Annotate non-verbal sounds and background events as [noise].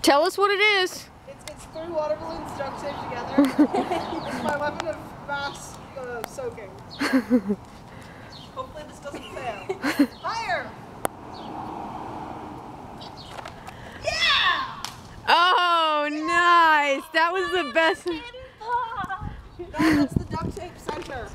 Tell us what it is. It's, it's three water balloons duct taped together. [laughs] it's my weapon of mass uh, soaking. [laughs] Hopefully this doesn't fail. [laughs] Higher! Yeah! Oh, yeah! nice! That was the best. That's the duct tape center.